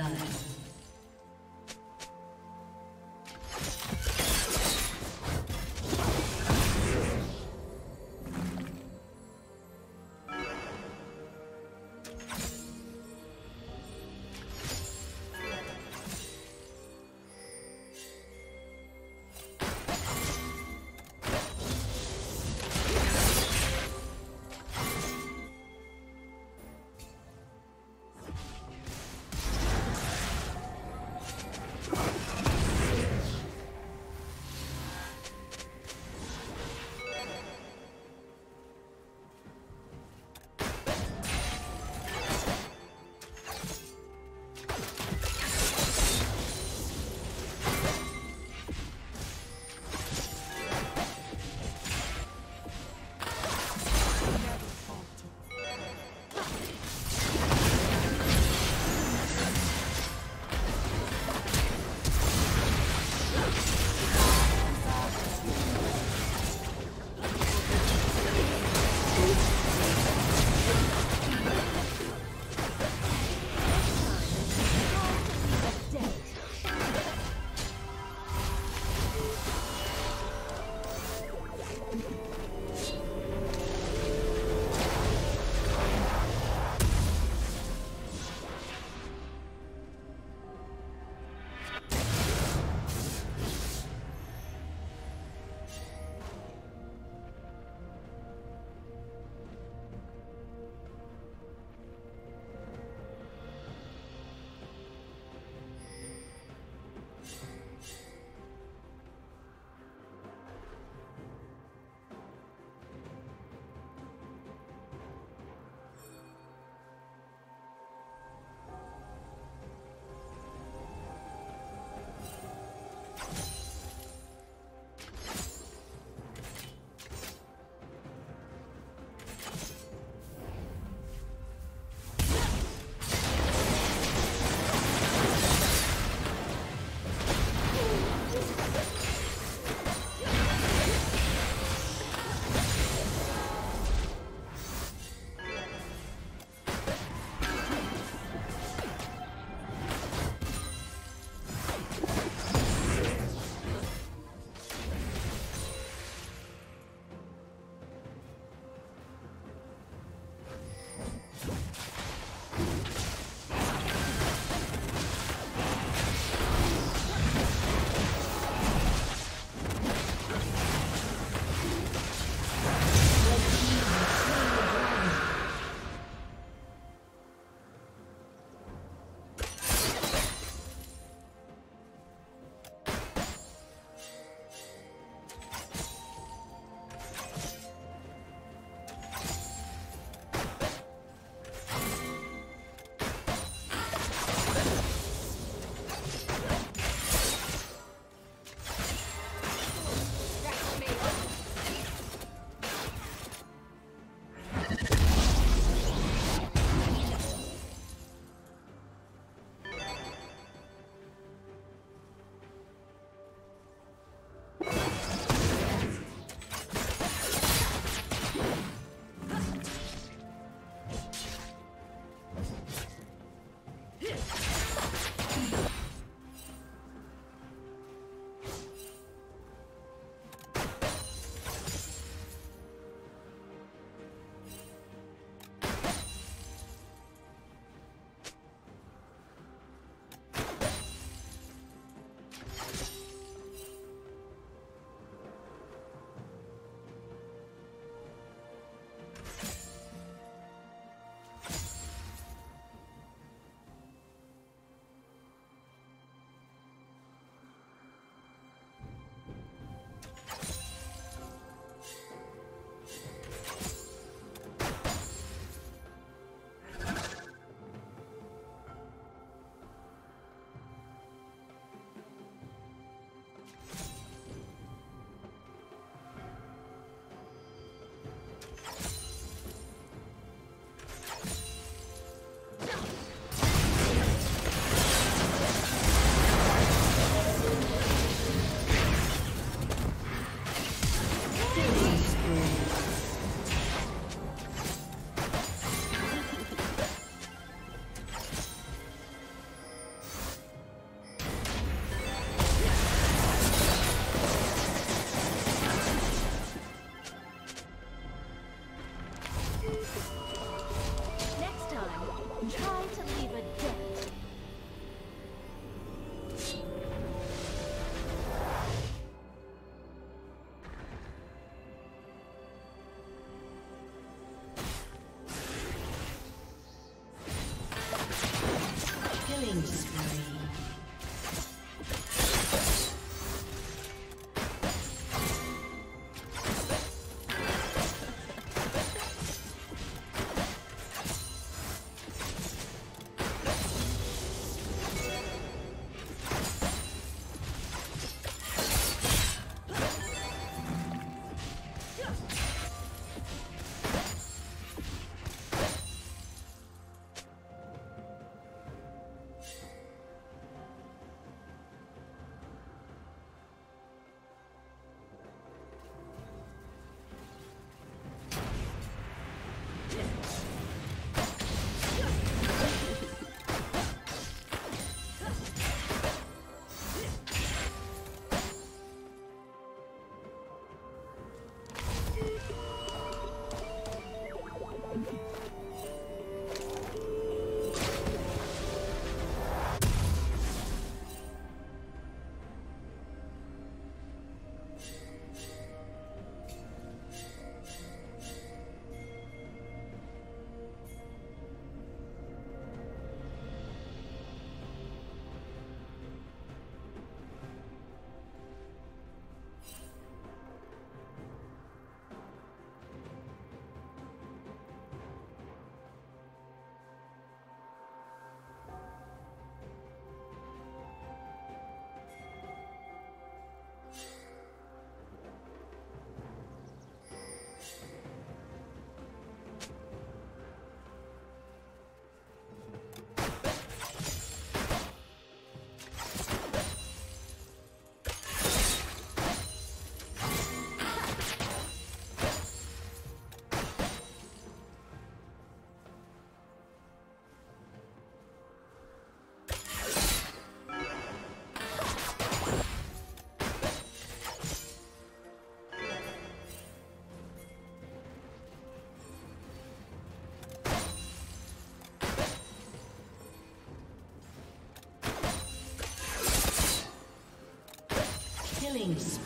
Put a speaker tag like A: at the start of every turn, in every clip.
A: blood. Deus.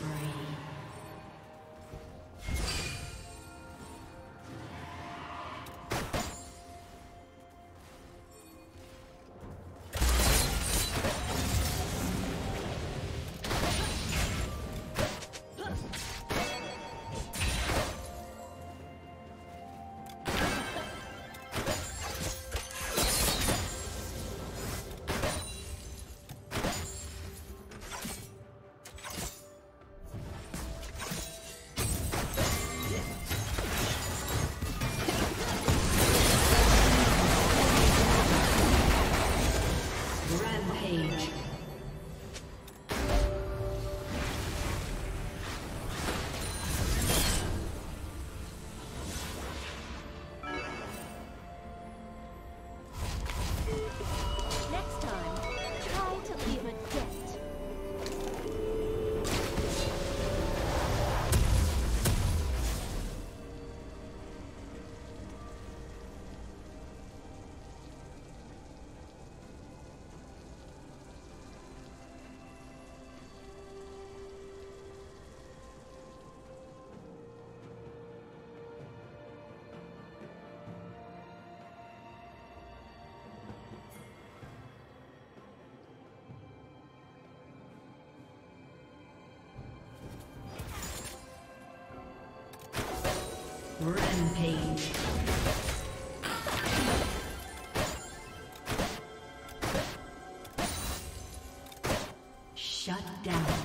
A: Shut down.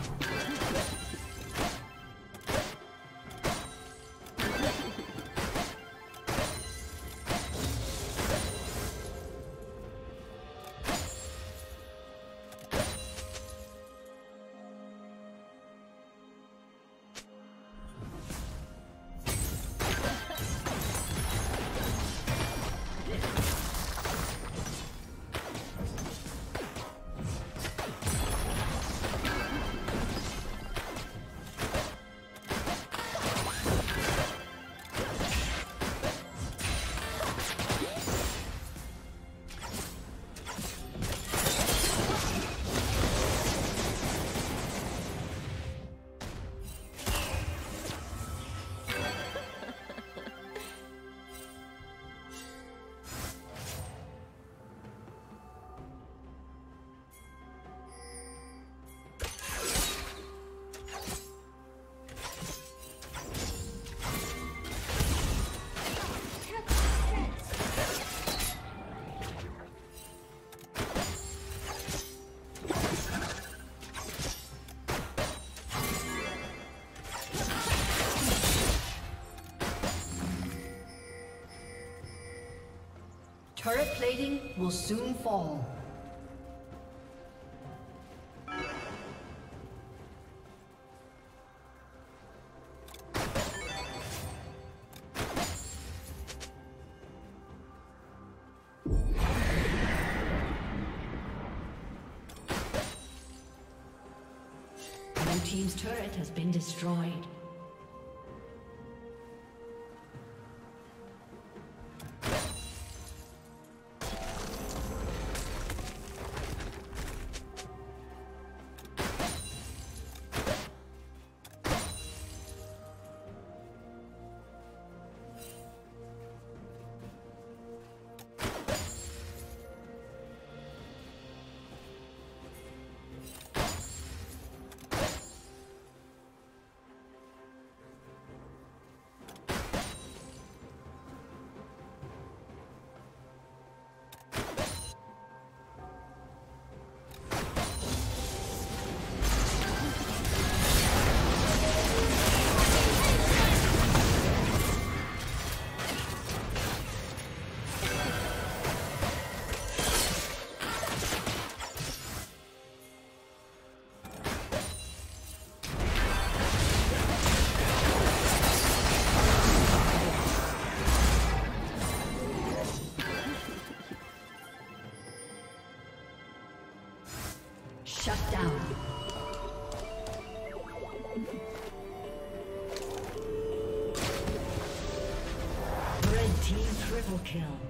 A: Turret plating will soon fall. Blue Team's turret has been destroyed. 这样。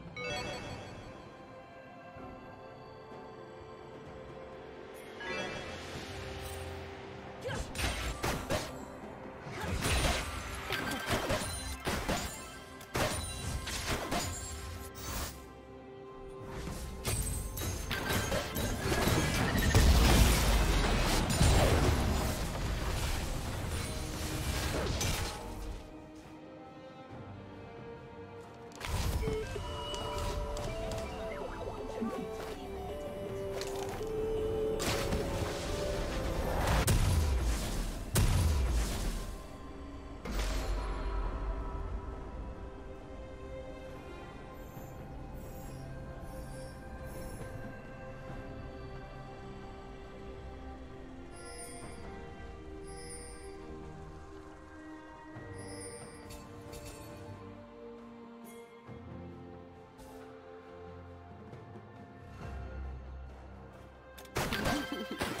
A: Team's